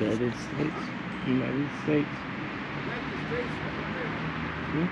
United States. United States. United States. Hmm?